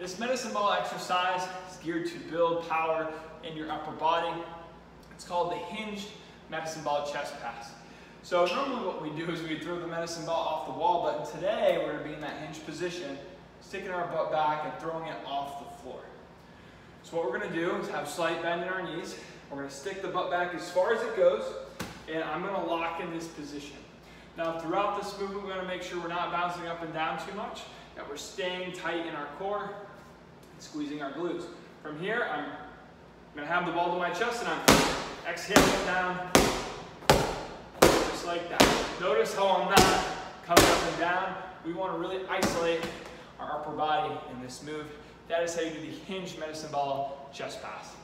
This medicine ball exercise is geared to build power in your upper body. It's called the hinged medicine ball chest pass. So normally what we do is we throw the medicine ball off the wall, but today we're gonna be in that hinged position, sticking our butt back and throwing it off the floor. So what we're gonna do is have slight bend in our knees. We're gonna stick the butt back as far as it goes, and I'm gonna lock in this position. Now throughout this movement, we're gonna make sure we're not bouncing up and down too much, that we're staying tight in our core, squeezing our glutes. From here, I'm gonna have the ball to my chest and I'm exhaling down, just like that. Notice how I'm not coming up and down. We wanna really isolate our upper body in this move. That is how you do the hinge medicine ball chest pass.